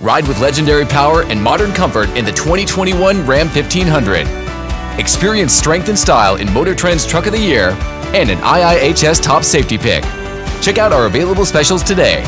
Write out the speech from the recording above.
Ride with legendary power and modern comfort in the 2021 Ram 1500. Experience strength and style in Motor Trend's Truck of the Year and an IIHS Top Safety Pick. Check out our available specials today